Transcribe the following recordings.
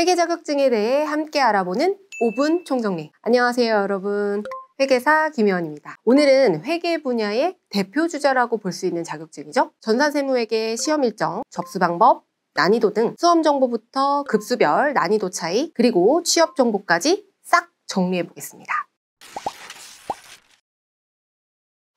회계 자격증에 대해 함께 알아보는 5분 총정리. 안녕하세요, 여러분. 회계사 김혜원입니다. 오늘은 회계 분야의 대표 주자라고 볼 수 있는 자격증이죠. 전산세무회계 시험 일정, 접수 방법, 난이도 등 수험 정보부터 급수별 난이도 차이, 그리고 취업 정보까지 싹 정리해 보겠습니다.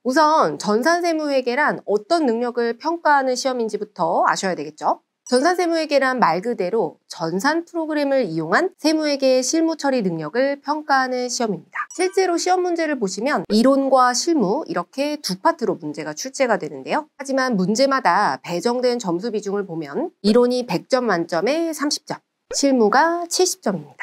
우선 전산세무회계란 어떤 능력을 평가하는 시험인지부터 아셔야 되겠죠. 전산 세무회계란 말 그대로 전산 프로그램을 이용한 세무회계 실무 처리 능력을 평가하는 시험입니다. 실제로 시험 문제를 보시면 이론과 실무 이렇게 두 파트로 문제가 출제가 되는데요. 하지만 문제마다 배정된 점수 비중을 보면 이론이 100점 만점에 30점, 실무가 70점입니다.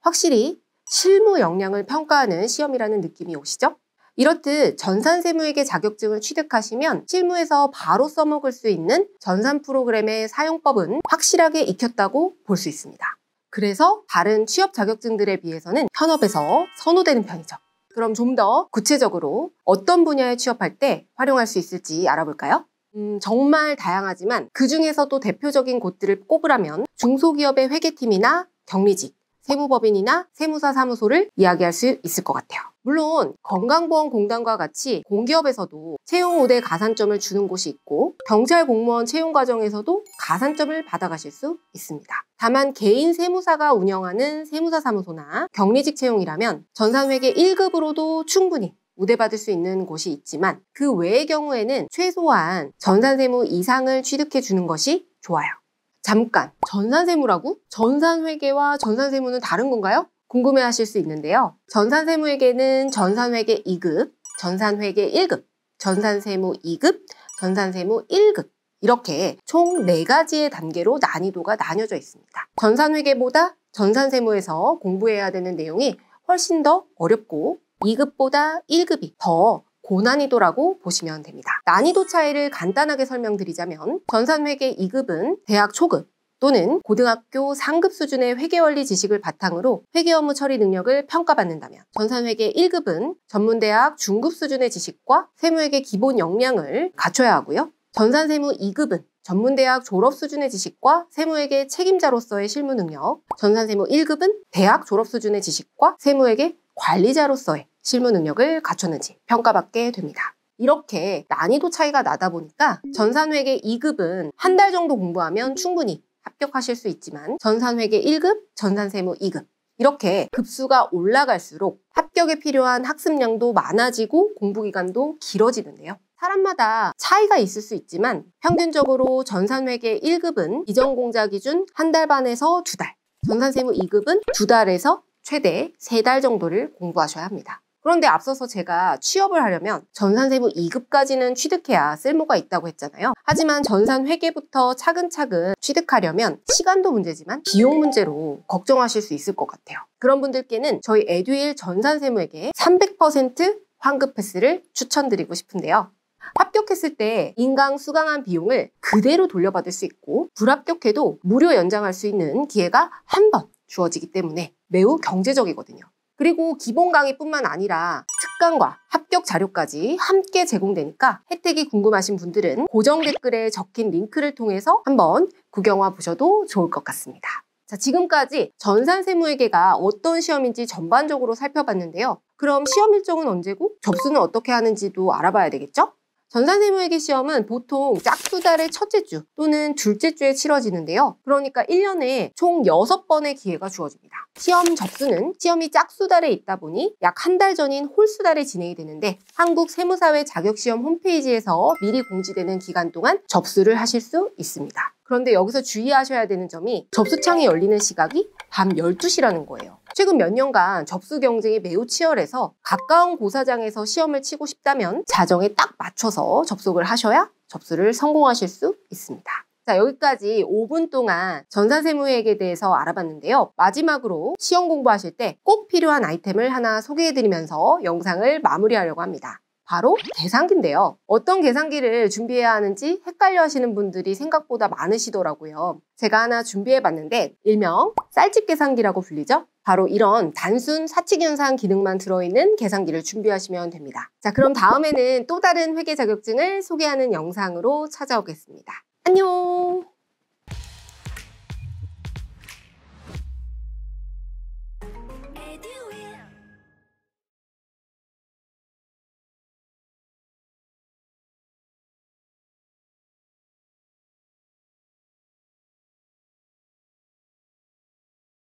확실히 실무 역량을 평가하는 시험이라는 느낌이 오시죠? 이렇듯 전산세무회계 자격증을 취득하시면 실무에서 바로 써먹을 수 있는 전산 프로그램의 사용법은 확실하게 익혔다고 볼 수 있습니다. 그래서 다른 취업 자격증들에 비해서는 현업에서 선호되는 편이죠. 그럼 좀 더 구체적으로 어떤 분야에 취업할 때 활용할 수 있을지 알아볼까요? 음, 정말 다양하지만 그 중에서도 대표적인 곳들을 꼽으라면 중소기업의 회계팀이나 격리직, 세무법인이나 세무사 사무소를 이야기할 수 있을 것 같아요. 물론 건강보험공단과 같이 공기업에서도 채용 우대 가산점을 주는 곳이 있고 경찰 공무원 채용 과정에서도 가산점을 받아가실 수 있습니다. 다만 개인 세무사가 운영하는 세무사 사무소나 격리직 채용이라면 전산회계 1급으로도 충분히 우대받을 수 있는 곳이 있지만 그 외의 경우에는 최소한 전산세무 이상을 취득해 주는 것이 좋아요. 잠깐, 전산세무라고? 전산회계와 전산세무는 다른 건가요? 궁금해 하실 수 있는데요. 전산세무회계는 전산회계 2급, 전산회계 1급, 전산세무 2급, 전산세무 1급 이렇게 총 4가지의 단계로 난이도가 나뉘어져 있습니다. 전산회계보다 전산세무에서 공부해야 되는 내용이 훨씬 더 어렵고 2급보다 1급이 더 고난이도라고 보시면 됩니다. 난이도 차이를 간단하게 설명드리자면 전산회계 2급은 대학 초급, 또는 고등학교 상급 수준의 회계원리 지식을 바탕으로 회계 업무 처리 능력을 평가받는다면 전산회계 1급은 전문대학 중급 수준의 지식과 세무회계 기본 역량을 갖춰야 하고요. 전산세무 2급은 전문대학 졸업 수준의 지식과 세무회계 책임자로서의 실무 능력, 전산세무 1급은 대학 졸업 수준의 지식과 세무회계 관리자로서의 실무 능력을 갖췄는지 평가받게 됩니다. 이렇게 난이도 차이가 나다 보니까 전산회계 2급은 한 달 정도 공부하면 충분히 합격하실 수 있지만 전산회계 1급, 전산세무 2급 이렇게 급수가 올라갈수록 합격에 필요한 학습량도 많아지고 공부기간도 길어지는데요. 사람마다 차이가 있을 수 있지만 평균적으로 전산회계 1급은 이전공자 기준 한 달 반에서 두 달, 전산세무 2급은 두 달에서 최대 세 달 정도를 공부하셔야 합니다. 그런데 앞서서 제가 취업을 하려면 전산세무 2급까지는 취득해야 쓸모가 있다고 했잖아요. 하지만 전산 회계부터 차근차근 취득하려면 시간도 문제지만 비용 문제로 걱정하실 수 있을 것 같아요. 그런 분들께는 저희 에듀일 전산세무에게 300% 환급 패스를 추천드리고 싶은데요. 합격했을 때 인강 수강한 비용을 그대로 돌려받을 수 있고 불합격해도 무료 연장할 수 있는 기회가 한 번 주어지기 때문에 매우 경제적이거든요. 그리고 기본 강의뿐만 아니라 특강과 합격 자료까지 함께 제공되니까 혜택이 궁금하신 분들은 고정 댓글에 적힌 링크를 통해서 한번 구경와 보셔도 좋을 것 같습니다. 자, 지금까지 전산세무회계가 어떤 시험인지 전반적으로 살펴봤는데요. 그럼 시험 일정은 언제고 접수는 어떻게 하는지도 알아봐야 되겠죠? 전산세무회계 시험은 보통 짝수 달의 첫째 주 또는 둘째 주에 치러지는데요. 그러니까 1년에 총 6번의 기회가 주어집니다. 시험 접수는 시험이 짝수 달에 있다 보니 약 한 달 전인 홀수 달에 진행이 되는데 한국 세무사회 자격시험 홈페이지에서 미리 공지되는 기간 동안 접수를 하실 수 있습니다. 그런데 여기서 주의하셔야 되는 점이 접수창이 열리는 시각이 밤 12시라는 거예요. 최근 몇 년간 접수 경쟁이 매우 치열해서 가까운 고사장에서 시험을 치고 싶다면 자정에 딱 맞춰서 접속을 하셔야 접수를 성공하실 수 있습니다. 자, 여기까지 5분 동안 전산세무회계에 대해서 알아봤는데요. 마지막으로 시험 공부하실 때 꼭 필요한 아이템을 하나 소개해드리면서 영상을 마무리하려고 합니다. 바로 계산기인데요. 어떤 계산기를 준비해야 하는지 헷갈려 하시는 분들이 생각보다 많으시더라고요. 제가 하나 준비해 봤는데 일명 쌀집 계산기라고 불리죠. 바로 이런 단순 사칙연산 기능만 들어있는 계산기를 준비하시면 됩니다. 자 그럼 다음에는 또 다른 회계 자격증을 소개하는 영상으로 찾아오겠습니다. 안녕